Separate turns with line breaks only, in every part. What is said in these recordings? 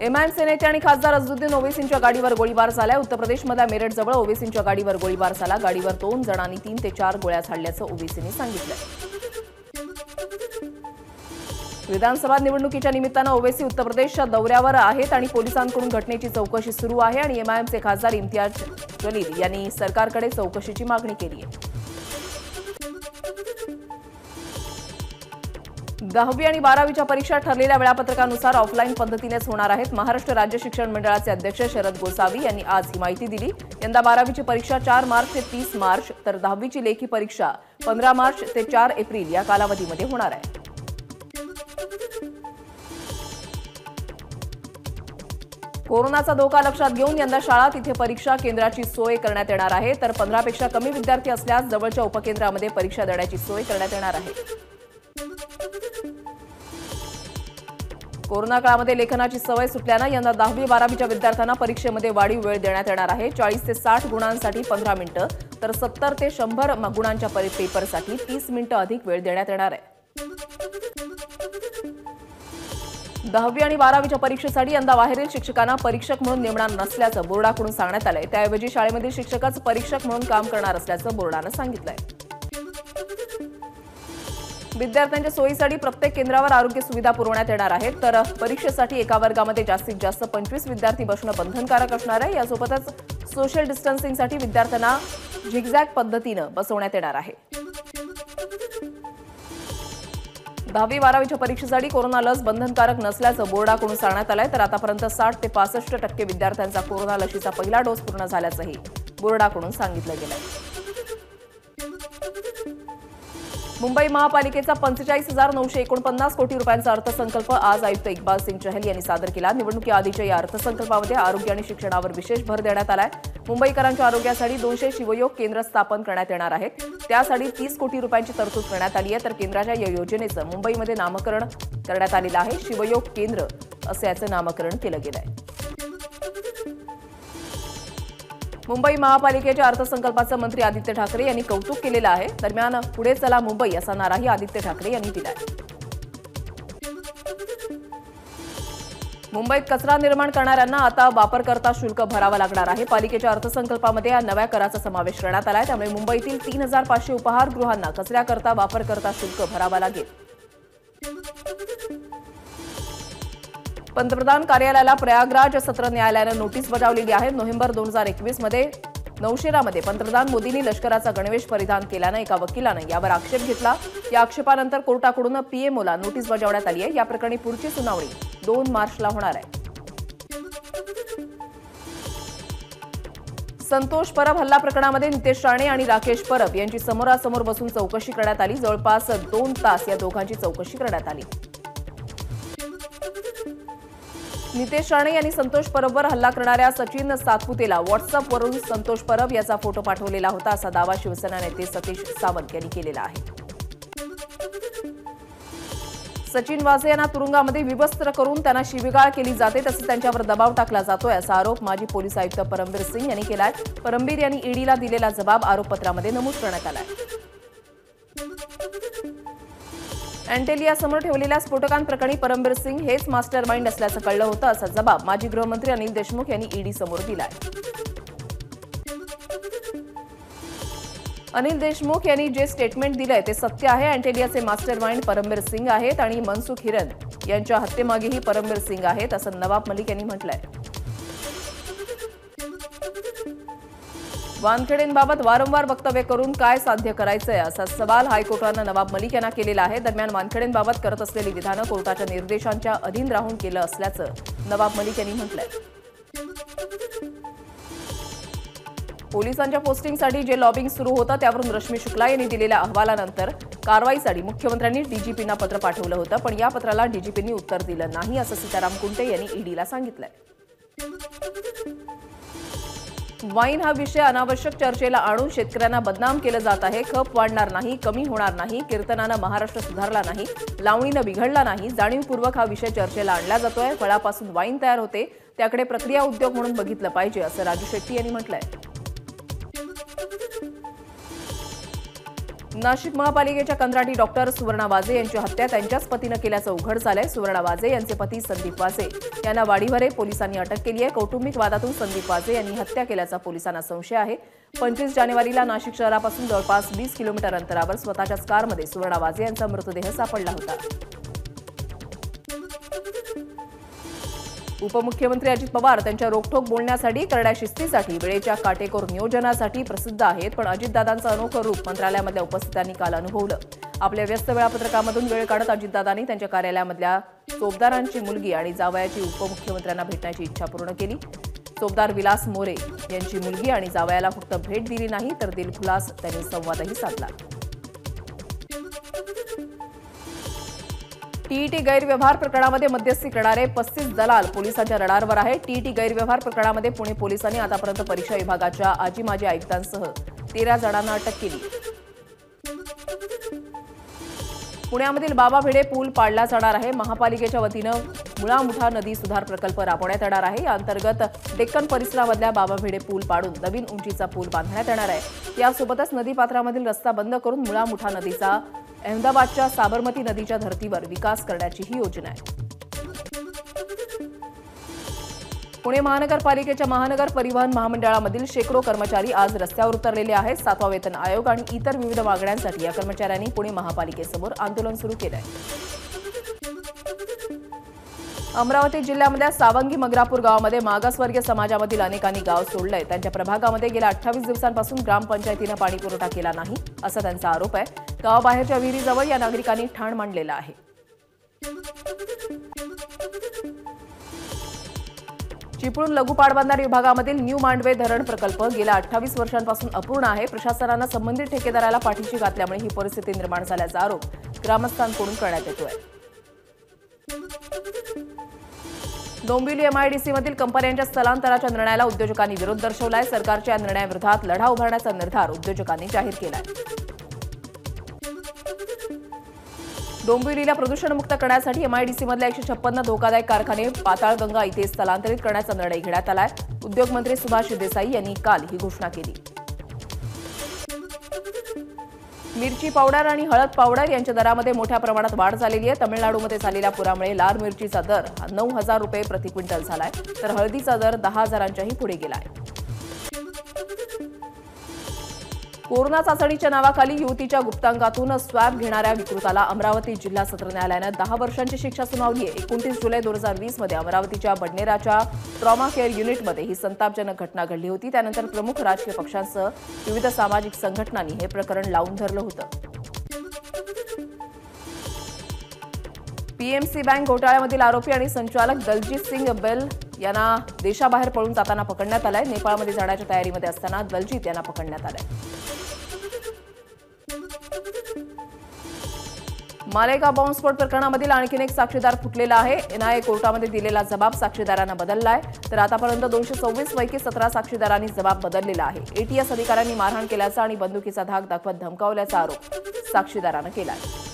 एमआयएमचे नेते आणि खासदार अजुद्दीन ओवेसींच्या गाडीवर गोळीबार झालाय. उत्तर प्रदेशमधल्या मेरठजवळ ओवेसींच्या गाडीवर गोळीबार झाला. गाडीवर दोन जणांनी तीन ते चार गोळ्या झाडल्याचं ओवेसींनी सांगितलं विधानसभा निवडणुकीच्या निमित्तानं ओवेसी उत्तर प्रदेशच्या दौऱ्यावर आहेत आणि पोलिसांकडून घटनेची चौकशी सुरू आहे आणि एमआयएमचे खासदार इम्तियाज जलील यांनी सरकारकडे चौकशीची मागणी केली आहे. दहावी आणि बारावीच्या परीक्षा ठरलेल्या वेळापत्रकानुसार ऑफलाईन पद्धतीनेच होणार आहेत. महाराष्ट्र राज्य शिक्षण मंडळाचे अध्यक्ष शरद गोसावी यांनी आज ही माहिती दिली. यंदा बारावीची परीक्षा चार मार्च ते तीस मार्च तर दहावीची लेखी परीक्षा पंधरा मार्च ते चार एप्रिल या कालावधीमध्ये होणार आहे. कोरोनाचा धोका लक्षात घेऊन यंदा शाळा तिथे परीक्षा केंद्राची सोय करण्यात येणार आहे. तर पंधरापेक्षा कमी विद्यार्थी असल्यास जवळच्या उपकेंद्रामध्ये परीक्षा देण्याची सोय करण्यात येणार आहे. कोरोना काळामध्ये लेखनाची सवय सुटल्यानं यंदा दहावी बारावीच्या विद्यार्थ्यांना परीक्षेमध्ये वाढीव वेळ देण्यात येणार आहे. चाळीस ते साठ गुणांसाठी पंधरा मिनिटं तर सत्तर ते शंभर गुणांच्या पेपरसाठी तीस मिनिटं अधिक वेळ देण्यात येणार आहे. दहावी आणि बारावीच्या परीक्षेसाठी यंदा बाहेरील शिक्षकांना परीक्षक म्हणून नेमणार नसल्याचं बोर्डाकडून सांगण्यात आलंय. त्याऐवजी शाळेमधील शिक्षकच परीक्षक म्हणून काम करणार असल्याचं बोर्डानं सांगितलंय. विद्यार्थ्यांच्या सोयीसाठी प्रत्येक केंद्रावर आरोग्य सुविधा पुरवण्यात येणार आहेत. तर परीक्षेसाठी एका वर्गामध्ये जास्तीत जास्त पंचवीस विद्यार्थी बसणं बंधनकारक असणार आहे. यासोबतच सोशल डिस्टन्सिंगसाठी विद्यार्थ्यांना झिगझॅग पद्धतीनं बसवण्यात येणार आहे. दहावी बारावीच्या परीक्षेसाठी कोरोना लस बंधनकारक नसल्याचं बोर्डाकडून सांगण्यात आलंय. तर आतापर्यंत साठ ते पासष्ट टक्के विद्यार्थ्यांचा कोरोना लशीचा पहिला डोस पूर्ण झाल्याचंही बोर्डाकडून सांगितलं गेलंय. मुंबई महापालिकेचा पंचेचाळीस हजार नऊशे एकोणपन्नास कोटी रुपयांचा अर्थसंकल्प आज आयुक्त इक्बाल सिंग चहल यांनी सादर केला. निवडणुकीआधीच्या या अर्थसंकल्पामध्ये आरोग्य आणि शिक्षणावर विशेष भर देण्यात आलाय. मुंबईकरांच्या आरोग्यासाठी दोनशे शिवयोग केंद्र स्थापन करण्यात येणार आहेत. त्यासाठी तीस कोटी रुपयांची तरतूद करण्यात आली आहे. तर केंद्राच्या या योजनेचं मुंबईमध्ये नामकरण करण्यात आलेलं आहे. शिवयोग केंद्र असं याचं नामकरण केलं गेलं आहे मुंबई महापालिकेच्या अर्थसंकल्पाचं मंत्री आदित्य ठाकरे यांनी कौतुक केलेलं आहे. दरम्यान पुढे चला मुंबई असा नाराही आदित्य ठाकरे यांनी दिलाय. मुंबईत कचरा निर्माण करणाऱ्यांना आता वापरकर्ता शुल्क भरावं लागणार आहे. पालिकेच्या अर्थसंकल्पामध्ये या नव्या कराचा समावेश करण्यात आला आहे त्यामुळे मुंबईतील तीन हजार पाचशे उपहारगृहांना कचऱ्याकरता वापरकर्ता शुल्क भरावा लागेल. पंतप्रधान कार्यालयाला प्रयागराज सत्र न्यायालयानं नोटीस बजावलेली आहे. नोव्हेंबर दोन हजार एकवीसमध्ये नौशेरामध्ये पंतप्रधान मोदींनी लष्कराचा गणवेश परिधान केल्यानं एका वकिलानं यावर आक्षेप घेतला. या आक्षेपानंतर कोर्टाकडून पीएमओला नोटीस बजावण्यात आली आहे. या प्रकरणी पुढची सुनावणी दोन मार्चला होणार आहे. संतोष परब हल्ला प्रकरणामध्ये नितेश राणे आणि राकेश परब यांची समोरासमोर बसून चौकशी करण्यात आली. जवळपास दोन तास या दोघांची चौकशी करण्यात आली. नितेश राणे यांनी संतोष परबवर हल्ला करणाऱ्या सचिन सातपुतेला व्हॉट्सअपवरून संतोष परब याचा फोटो पाठवलेला होता असा दावा शिवसेना नेते सतीश सावंत यांनी केलेला आहे. सचिन वाझे यांना तुरुंगामध्ये विवस्त्र करून त्यांना शिवीगाळ केली जाते तसंच त्यांच्यावर दबाव टाकला जातोय असा आरोप माजी पोलीस आयुक्त परमबीर सिंग यांनी केलाय. परमबीर यांनी ईडीला दिलेला जबाब आरोपपत्रामध्ये नमूद करण्यात आलाय. अँटेलियासमोर ठेवलेल्या स्फोटकांप्रकरणी परमबीर सिंग हेच मास्टर माइंड असल्याचं कळलं होतं असा जबाब माजी गृहमंत्री अनिल देशमुख यांनी ईडी समोर दिलाय. अनिल देशमुख यांनी जे स्टेटमेंट दिलंय ते सत्य आहे. अँटेलियाचे मास्टर माइंड परमबीर सिंग आहेत आणि मनसुख हिरन यांच्या हत्येमागेही परमबीर सिंग आहेत असं नवाब मलिक यांनी म्हटलंय. वानखेडेंबाबत वारंवार वक्तव्य करून काय साध्य करायचंय असा सवाल हायकोर्टानं नवाब मलिक यांना केलेला आहे. दरम्यान वानखेडेंबाबत करत असलेली विधानं कोर्टाच्या निर्देशांच्या अधीन राहून केलं असल्याचं नवाब मलिक यांनी म्हटलंय. पोलिसांच्या पोस्टिंगसाठी जे लॉबिंग सुरू होतं त्यावरून रश्मी शुक्ला यांनी दिलेल्या अहवालानंतर कारवाईसाठी मुख्यमंत्र्यांनी डीजीपींना पत्र पाठवलं होतं पण या पत्राला डीजीपींनी उत्तर दिलं नाही असं सीताराम कुंटे यांनी ईडीला सांगितलंय. वाईन हा विषय अनावश्यक चर्चेला आणून शेतकऱ्यांना बदनाम केलं जात आहे. खप वाढणार नाही कमी होणार नाही कीर्तनानं महाराष्ट्र सुधारला नाही लावणीनं बिघडला नाही. जाणीवपूर्वक हा विषय चर्चेला आणला जातोय. फळापासून वाईन तयार होते. त्याकडे प्रक्रिया उद्योग म्हणून बघितलं पाहिजे असं राजू शेट्टी यांनी म्हटलंय. नाशिक महापालिकेच्या कंत्राटी डॉक्टर सुवर्णा वाजे यांची हत्या त्यांच्याच पतीनं केल्याचं उघड झालंय. सुवर्णा वाजे यांचे पती संदीप वाजे यांना वाडीवरे पोलिसांनी अटक केली आहे. कौटुंबिक वादातून संदीप वाजे यांनी हत्या केल्याचा पोलिसांना संशय आहे. पंचवीस जानेवारीला नाशिक शहरापासून जवळपास वीस किलोमीटर अंतरावर स्वतःच्याच कारमध्ये सुवर्णा वाजे यांचा मृतदेह सापडला होता. उपमुख्यमंत्री अजित पवार त्यांच्या रोखठोक बोलण्यासाठी करड्या शिस्तीसाठी वेळेच्या काटेकोर नियोजनासाठी प्रसिद्ध आहेत. पण अजितदादांचं अनोखं रूप मंत्रालयामधल्या उपस्थितांनी काल अनुभवलं. आपल्या व्यस्त वेळापत्रकामधून वेळ काढत अजितदादांनी त्यांच्या कार्यालयामधल्या चोपदारांची मुलगी आणि जावयाची उपमुख्यमंत्र्यांना भेटण्याची इच्छा पूर्ण केली. चोपदार विलास मोरे यांची मुलगी आणि जावयाला फक्त भेट दिली नाही तर दिलखुलास त्यांनी संवादही साधला. टीईटी गैरव्यवहार प्रकरणामध्ये मध्यस्थी करणारे पस्तीस दलाल पोलिसांच्या रडारवर आहे. टीईटी गैरव्यवहार प्रकरणामध्ये पुणे पोलिसांनी आतापर्यंत परीक्षा विभागाच्या आजी माजी आयुक्तांसह तेरा जणांना अटक केली. पुण्यामधील बाबा भिडे पूल पाडला जाणार आहे. महापालिकेच्या वतीनं मुळामुठा नदी सुधार प्रकल्प राबवण्यात येणार आहे. या अंतर्गत डेक्कन परिसरामधल्या बाबा भिडे पूल पाडून नवीन उंचीचा पूल बांधण्यात येणार आहे. यासोबतच नदीपात्रामधील रस्ता बंद करून मुळामुठा नदीचा अहमदाबादच्या साबरमती नदीच्या धर्तीवर विकास करण्याची ही योजना आहे. पुणे महानगरपालिकेच्या महानगर परिवहन महामंडळामधील शेकडो कर्मचारी आज रस्त्यावर उतरलेले आहेत. सातवा वेतन आयोग आणि इतर विविध मागण्यांसाठी या कर्मचाऱ्यांनी पुणे महापालिकेसमोर आंदोलन सुरू केलं आहे अमरावती जिल्ह्यामधल्या सावंगी मगरापूर गावामध्ये मागासवर्गीय समाजामधील अनेकांनी गाव सोडलंय. त्यांच्या प्रभागामध्ये गेल्या अठ्ठावीस दिवसांपासून ग्रामपंचायतीनं पाणीपुरवठा केला नाही असा त्यांचा आरोप आहे. गावाबाहेरच्या विहिरीजवळ या नागरिकांनी ठाण मांडलेला आहे. चिपळूण लघु पाटबंधारे विभागामधील न्यू मांडवे धरण प्रकल्प गेल्या अठ्ठावीस वर्षांपासून अपूर्ण आहे. प्रशासनानं संबंधित ठेकेदाराला पाठीशी घातल्यामुळे ही परिस्थिती निर्माण झाल्याचा आरोप ग्रामस्थांकडून करण्यात येतोय. डोंबिवली एमआयडीसीमधील कंपन्यांच्या स्थलांतराच्या निर्णयाला उद्योजकांनी विरोध दर्शवलाय. सरकारच्या या निर्णयाविरोधात लढा उभारण्याचा निर्धार उद्योजकांनी जाहीर केलाय. डोंबिवलीला प्रदूषणमुक्त करण्यासाठी एमआयडीसीमधल्या एकशे छप्पन्न धोकादायक कारखाने पाताळगंगा इथे स्थलांतरित करण्याचा निर्णय घेण्यात आलाय. उद्योगमंत्री सुभाष देसाई यांनी काल ही घोषणा केली. मिरची पावडर आणि हळद पावडर यांच्या दरामध्ये मोठ्या प्रमाणात वाढ झालेली आहे. तमिळनाडूमध्ये झालेल्या पुरामुळे लाल मिरचीचा दर नऊ हजार रुपये प्रति क्विंटल झालाय. तर हळदीचा दर दहा हजारांच्याही पुढे गेला आहे कोरोना चाचणीच्या नावाखाली युवतीच्या गुप्तांगातून स्वॅब घेणाऱ्या विकृताला अमरावती जिल्हा सत्र न्यायालयानं दहा वर्षांची शिक्षा सुनावली आहे. एकोणतीस जुलै दोन हजार वीसमध्ये अमरावतीच्या बडनेराच्या ट्रॉमा केअर युनिटमध्ये ही संतापजनक घटना घडली होती. त्यानंतर प्रमुख राजकीय पक्षांसह विविध सामाजिक संघटनांनी हे प्रकरण लावून धरलं होतं. पीएमसी बँक घोटाळ्यामधील आरोपी आणि संचालक दलजीत सिंग बेल यांना देशाबाहेर पळून जाताना पकडण्यात आलंय. नेपाळमध्ये जाण्याच्या तयारीमध्ये असताना दलजीत यांना पकडण्यात आलंय. मालेगाव बॉम्बस्फोट प्रकरणामधील आणखीन एक साक्षीदार फुटलेला आहे. एनआयए कोर्टामध्ये दिलेला जबाब साक्षीदारांना बदललाय. तर आतापर्यंत दोनशे सव्वीस पैकी सतरा साक्षीदारांनी जबाब बदललेला आहे. एटीएस अधिकाऱ्यांनी मारहाण केल्याचा आणि बंदुकीचा धाक दाखवत धमकावल्याचा आरोप साक्षीदारानं केला आहे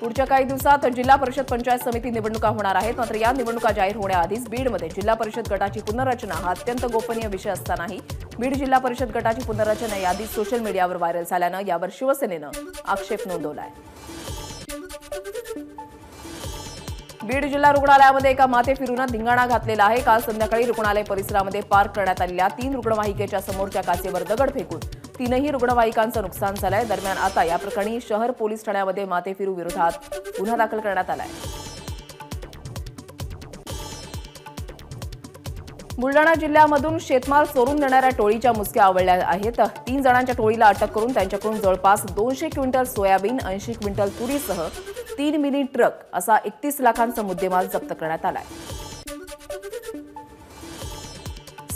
पुढच्या काही दिवसात जिल्हा परिषद पंचायत समिती निवडणुका होणार आहेत. मात्र या निवडणुका जाहीर होण्याआधीच बीडमध्ये जिल्हा परिषद गटाची पुनर्रचना हा अत्यंत गोपनीय विषय असतानाही बीड जिल्हा परिषद गटाची पुनर्रचना यादी सोशल मीडियावर व्हायरल झाल्यानं यावर शिवसेनेनं आक्षेप नोंदवलाय. बीड जिल्हा रुग्णालयामध्ये एका माते फिरून धिंगाणा घातलेला आहे. काल संध्याकाळी रुग्णालय परिसरामध्ये पार्क करण्यात आलेल्या तीन रुग्णवाहिकेच्या समोरच्या काचेवर दगड फेकून तीनही रुग्णवाहिकांचं नुकसान झालंय. दरम्यान आता या प्रकरणी शहर पोलीस ठाण्यामध्ये माते फिरू विरोधात गुन्हा दाखल करण्यात आलाय. बुलडाणा जिल्ह्यामधून शेतमाल चोरून नेणाऱ्या टोळीच्या मुसक्या आवळल्या आहेत. तीन जणांच्या टोळीला अटक करून त्यांच्याकडून जवळपास दोनशे क्विंटल सोयाबीन ऐंशी क्विंटल तुरीसह तीन मिनी ट्रक असा एकतीस लाखांचा मुद्देमाल जप्त करण्यात आलाय.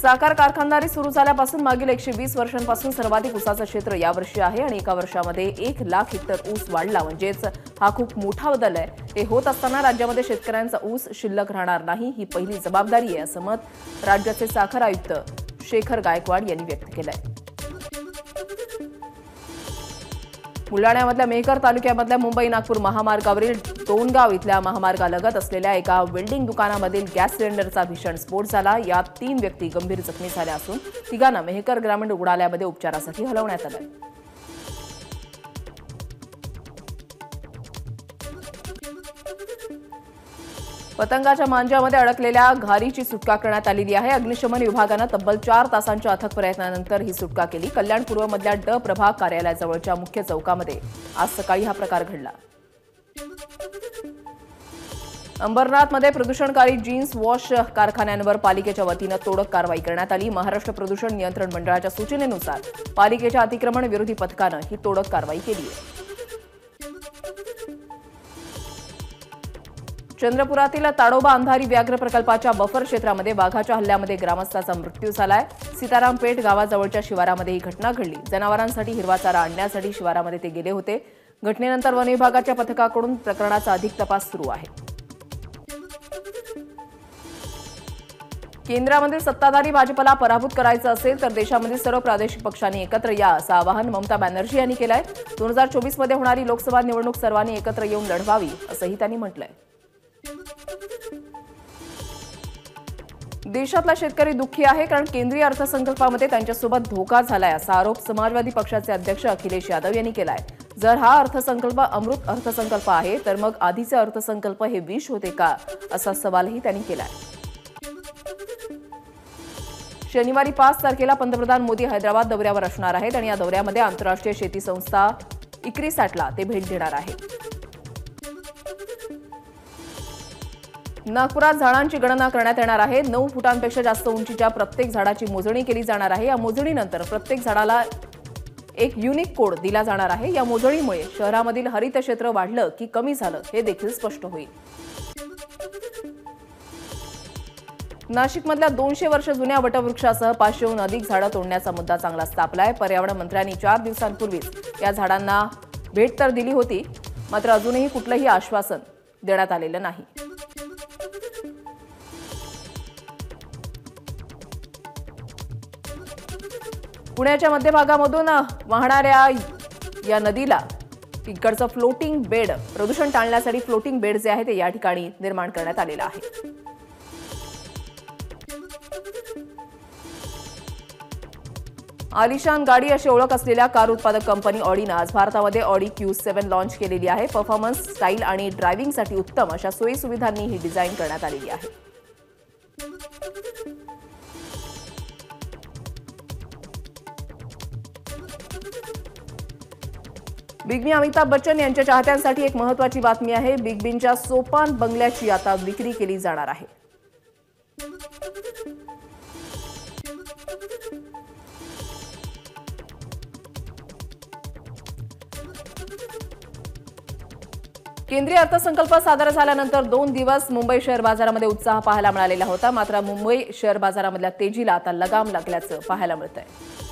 साखर कारखानदारी सुरू झाल्यापासून मागील एकशे वीस वर्षांपासून सर्वाधिक ऊसाचं क्षेत्र यावर्षी आहे आणि एका वर्षामध्ये एक लाख हेक्टर ऊस वाढला. म्हणजेच हा खूप मोठा बदल आहे. हे होत असताना राज्यामध्ये शेतकऱ्यांचा ऊस शिल्लक राहणार नाही ही पहिली जबाबदारी आहे असं मत राज्याचे साखर आयुक्त शेखर गायकवाड यांनी व्यक्त केलं आहे बुलढाण्यामधल्या मेहकर तालुक्यामधल्या मुंबई नागपूर महामार्गावरील दोनगाव इथल्या महामार्गालगत असलेल्या एका वेल्डिंग दुकानामधील गॅस सिलेंडरचा भीषण स्फोट झाला. यात तीन व्यक्ती गंभीर जखमी झाल्या असून तिघांना मेहकर ग्रामीण रुग्णालयामध्ये उपचारासाठी हलवण्यात आलं पतंगाच्या मांजामध्ये अडकलेल्या घारीची सुटका करण्यात आलेली आहे. अग्निशमन विभागानं तब्बल चार तासांच्या अथक प्रयत्नानंतर ही सुटका केली. कल्याण पूर्वमधल्या ड प्रभाग कार्यालयाजवळच्या मुख्य चौकामध्ये आज सकाळी हा प्रकार घडला. अंबरनाथमध्ये प्रदूषणकारी जीन्स वॉश कारखान्यांवर पालिकेच्या वतीनं तोडक कारवाई करण्यात आली. महाराष्ट्र प्रदूषण नियंत्रण मंडळाच्या सूचनेनुसार पालिकेच्या अतिक्रमण विरोधी पथकानं ही तोडक कारवाई केली आहे. चंद्रपुरातील ताडोबा अंधारी व्याघ्र प्रकल्पाच्या बफर क्षेत्रामध्ये वाघाच्या हल्ल्यामध्ये ग्रामस्थाचा मृत्यू झालाय. सीतारामपेठ गावाजवळच्या शिवारामध्ये ही घटना घडली. जनावरांसाठी हिरवा चारा आणण्यासाठी शिवारामध्ये ते गेले होते. घटनेनंतर वन विभागाच्या पथकाकडून प्रकरणाचा अधिक तपास सुरू आहे. केंद्रामध्ये सत्ताधारी भाजपला पराभूत करायचं असेल तर देशामध्ये सर्व प्रादेशिक पक्षांनी एकत्र या असं आवाहन ममता बॅनर्जी यांनी केलं आहे दोन हजार चोवीसमध्ये होणारी लोकसभा निवडणूक सर्वांनी एकत्र येऊन लढवावी असंही त्यांनी म्हटलंय. देशातला शेतकरी दुःखी आहे कारण केंद्रीय अर्थसंकल्पामध्ये त्यांच्यासोबत धोका झालाय असा आरोप समाजवादी पक्षाचे अध्यक्ष अखिलेश यादव यांनी केलाय. जर हा अर्थसंकल्प अमृत अर्थसंकल्प आहे तर मग आधीचे अर्थसंकल्प हे विष होते का असा सवालही त्यांनी केलाय. शनिवारी पाच तारखेला पंतप्रधान मोदी हैदराबाद दौऱ्यावर असणार आहेत आणि या दौऱ्यामध्ये आंतरराष्ट्रीय शेती संस्था इक्रीसॅटला ते भेट देणार आहेत. नागपुरात झाडांची गणना करण्यात येणार आहे. नऊ फुटांपेक्षा जास्त उंचीच्या प्रत्येक झाडाची मोजणी केली जाणार आहे. या मोजणीनंतर प्रत्येक झाडाला एक युनिक कोड दिला जाणार आहे. या मोजणीमुळे शहरामधील हरित क्षेत्र वाढलं की कमी झालं हे देखील स्पष्ट होईल. नाशिकमधल्या दोनशे वर्ष जुन्या वटवृक्षासह पाचशेहून अधिक झाडं तोडण्याचा मुद्दा चांगलाच तापलाय पर्यावरण मंत्र्यांनी चार दिवसांपूर्वीच या झाडांना भेट तर दिली होती मात्र अजूनही कुठलंही आश्वासन देण्यात आलेलं नाही. पुण्याच्या मध्यभागामधून वाहणाऱ्या या नदीला इकडचं फ्लोटिंग बेड प्रदूषण टाळण्यासाठी फ्लोटिंग बेड जे आहे ते या ठिकाणी निर्माण करण्यात आलेलं आहे. आलिशान गाडी अशी ओळख असलेल्या कार उत्पादक कंपनी ऑडीनं आज भारतामध्ये ऑडी क्यू सेव्हन लॉन्च केलेली आहे. परफॉर्मन्स स्टाईल आणि ड्रायव्हिंगसाठी उत्तम अशा सोयी सुविधांनी ही डिझाईन करण्यात आलेली आहे. बिग बी अमिताभ बच्चन यांच्या चाहत्यांसाठी एक महत्वाची बातमी आहे. बिग बींच्या सोपान बंगल्याची आता विक्री केली जाणार आहे. केंद्रीय अर्थसंकल्प सादर झाल्यानंतर दोन दिवस मुंबई शेअर बाजारामध्ये उत्साह पाहायला मिळालेला होता. मात्र मुंबई शेअर बाजारामधल्या तेजीला आता लगाम लागल्याचं पाहायला मिळत आहे